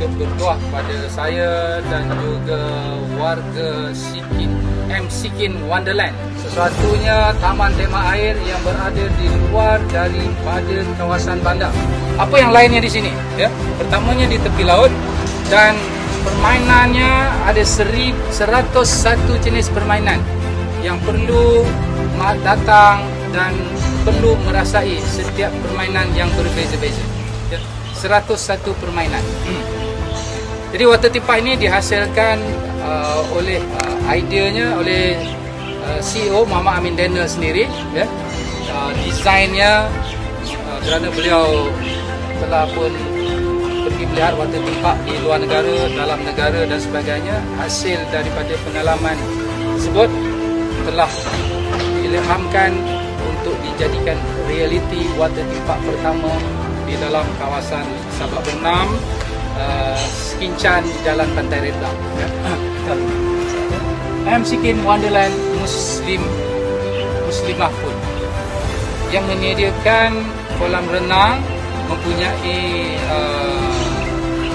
ikut bertuah kepada saya dan juga warga Sikin M Sikin Wonderland. Sesuatunya taman tema air yang berada di luar daripada kawasan bandar. Apa yang lainnya di sini? Ya, pertamanya di tepi laut dan permainannya ada 101 jenis permainan yang perlu datang dan perlu merasai setiap permainan yang berbeza-beza. Ya, 101 permainan. Jadi water park ini dihasilkan uh, oleh uh, ideanya oleh uh, CEO Muhammad Amin Daniel sendiri ya. Uh, desainnya uh, kerana beliau telah pun pergi melihat water park di luar negara, dalam negara dan sebagainya hasil daripada pengalaman tersebut telah diilhamkan untuk dijadikan realiti water park pertama di dalam kawasan Sabak Bernam uh, Skincan Jalan Pantai. I'm seeking Wonderland Muslim Muslimah pun yang menyediakan kolam renang mempunyai uh,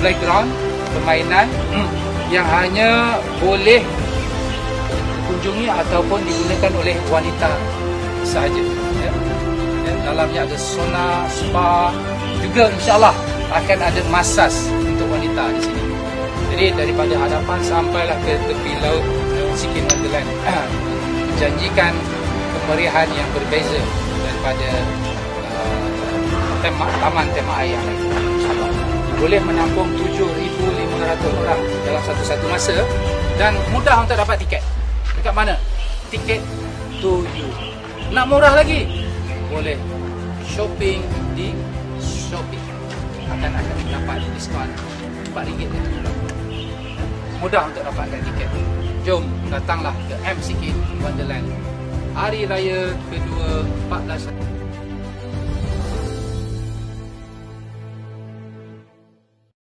playground permainan yang hanya boleh dikunjungi ataupun digunakan oleh wanita sahaja ya. ya. dalamnya ada sauna, spa juga insyaAllah akan ada masas untuk wanita di sini. Jadi daripada hadapan sampailah ke tepi laut Sikin Wonderland. Menjanjikan kemeriahan yang berbeza daripada uh, tema, taman tema air. Boleh menampung 7,500 orang dalam satu-satu masa dan mudah untuk dapat tiket. Dekat mana? tiket to you nak murah lagi? boleh shopping di Shopee. Akan akan dapat diskon RM4 mudah untuk dapatkan tiket. Jom datanglah ke MCK Wonderland. Hari raya kedua 14